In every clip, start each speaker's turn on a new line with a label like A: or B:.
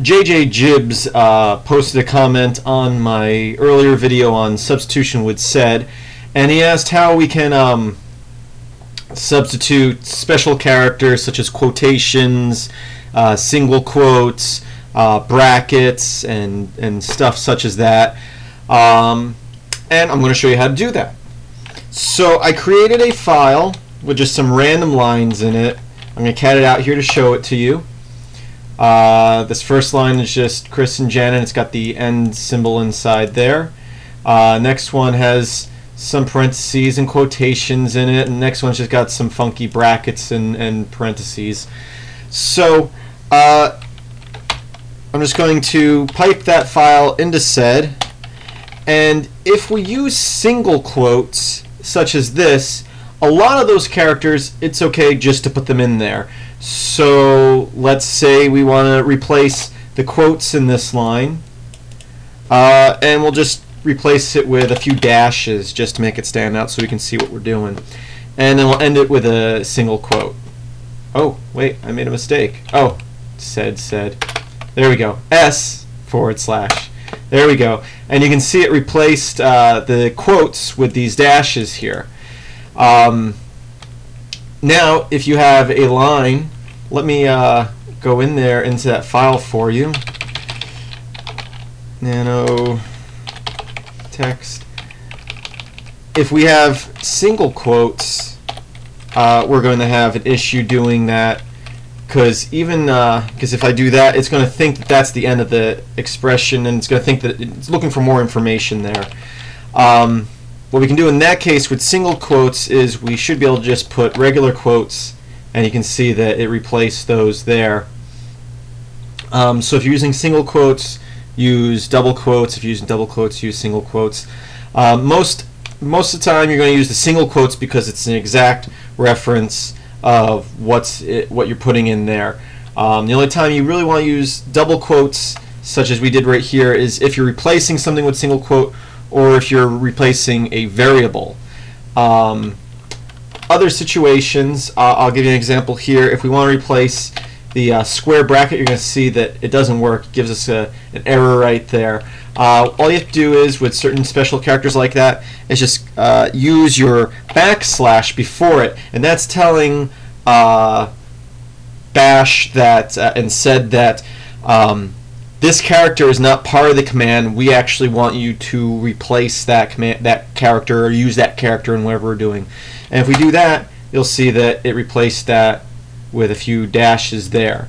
A: JJ Jibs uh, posted a comment on my earlier video on substitution with sed, and he asked how we can um, substitute special characters such as quotations, uh, single quotes, uh, brackets, and, and stuff such as that. Um, and I'm going to show you how to do that. So I created a file with just some random lines in it. I'm going to cat it out here to show it to you. Uh, this first line is just Chris and Janet. It's got the end symbol inside there. Uh, next one has some parentheses and quotations in it. And next one's just got some funky brackets and, and parentheses. So uh, I'm just going to pipe that file into sed. And if we use single quotes, such as this, a lot of those characters, it's okay just to put them in there. So let's say we want to replace the quotes in this line. Uh, and we'll just replace it with a few dashes just to make it stand out so we can see what we're doing. And then we'll end it with a single quote. Oh, wait, I made a mistake. Oh, sed, sed. There we go. S forward slash. There we go. And you can see it replaced uh, the quotes with these dashes here. Um, now, if you have a line, let me uh, go in there into that file for you. Nano text. If we have single quotes, uh, we're going to have an issue doing that because even because uh, if I do that, it's going to think that that's the end of the expression, and it's going to think that it's looking for more information there. Um, what we can do in that case with single quotes is we should be able to just put regular quotes, and you can see that it replaced those there. Um, so if you're using single quotes, use double quotes. If you're using double quotes, use single quotes. Um, most most of the time, you're going to use the single quotes because it's an exact reference of what's it, what you're putting in there. Um, the only time you really want to use double quotes, such as we did right here, is if you're replacing something with single quote or if you're replacing a variable. Um, other situations, uh, I'll give you an example here. If we want to replace the uh, square bracket, you're going to see that it doesn't work. It gives us a, an error right there. Uh, all you have to do is, with certain special characters like that, is just uh, use your backslash before it, and that's telling uh, Bash that uh, and sed that um, this character is not part of the command. We actually want you to replace that command, that character, or use that character in whatever we're doing. And if we do that, you'll see that it replaced that with a few dashes there.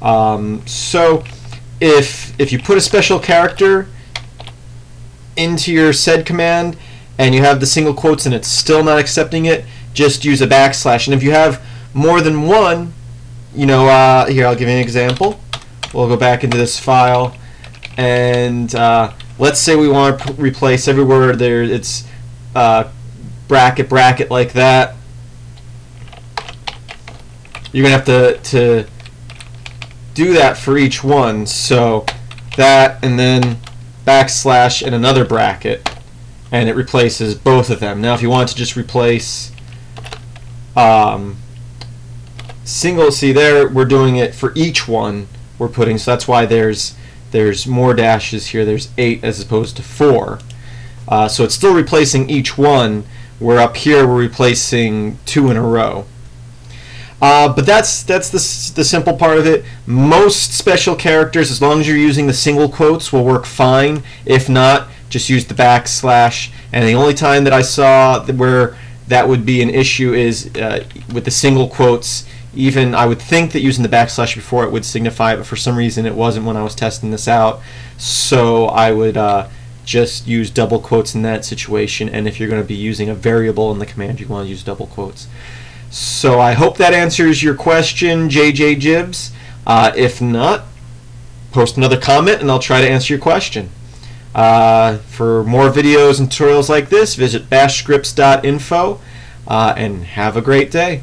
A: Um, so if if you put a special character into your sed command and you have the single quotes and it's still not accepting it, just use a backslash. And if you have more than one, you know, uh, here I'll give you an example. We'll go back into this file and uh, let's say we want to replace every word there. It's uh, bracket bracket like that. You're gonna have to to do that for each one. So that and then backslash and another bracket and it replaces both of them. Now if you want to just replace um, single, see there we're doing it for each one we're putting, so that's why there's there's more dashes here. There's eight as opposed to four. Uh, so it's still replacing each one, where up here we're replacing two in a row. Uh, but that's that's the, the simple part of it. Most special characters, as long as you're using the single quotes, will work fine. If not, just use the backslash. And the only time that I saw where that would be an issue is uh, with the single quotes. Even I would think that using the backslash before it would signify, it, but for some reason it wasn't when I was testing this out. So I would uh, just use double quotes in that situation. And if you're going to be using a variable in the command, you want to use double quotes. So I hope that answers your question, JJ Jibs. Uh, if not, post another comment and I'll try to answer your question. Uh, for more videos and tutorials like this, visit bashscripts.info uh, and have a great day.